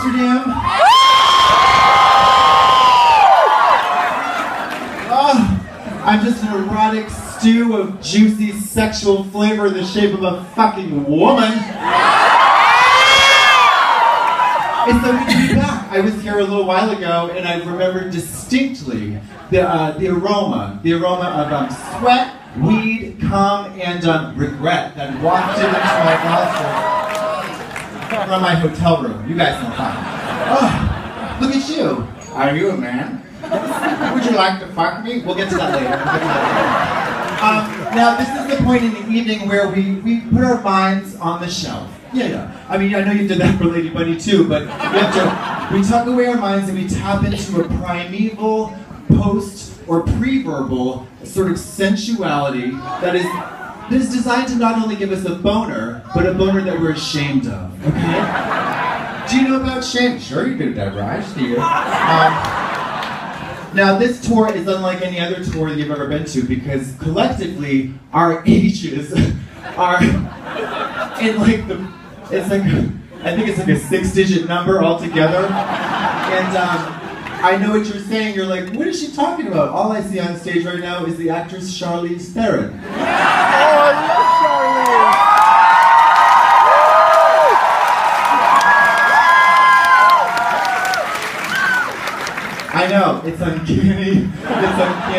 Amsterdam. Oh, I'm just an erotic stew of juicy sexual flavor in the shape of a fucking woman. It's so good to be back. I was here a little while ago, and I remember distinctly the uh, the aroma, the aroma of um, sweat, weed, cum, and um, regret that wafted into my nostrils from my hotel room. You guys know fine. Oh, look at you. Are you a man? Would you like to fuck me? We'll get to that later. We'll to that later. Um, now, this is the point in the evening where we, we put our minds on the shelf. Yeah, yeah. I mean, I know you did that for Lady Bunny too, but we have to, we tuck away our minds and we tap into a primeval, post, or pre-verbal sort of sensuality that is is designed to not only give us a boner, but a boner that we're ashamed of. Okay? Do you know about shame? Sure you do, Deborah. I see you. Um, now, this tour is unlike any other tour that you've ever been to because collectively, our ages are in like the, it's like, I think it's like a six digit number altogether. And um, I know what you're saying. You're like, what is she talking about? All I see on stage right now is the actress Charlize Theron. I know, it's uncanny. It's uncanny.